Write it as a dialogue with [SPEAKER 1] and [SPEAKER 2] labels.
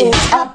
[SPEAKER 1] is up.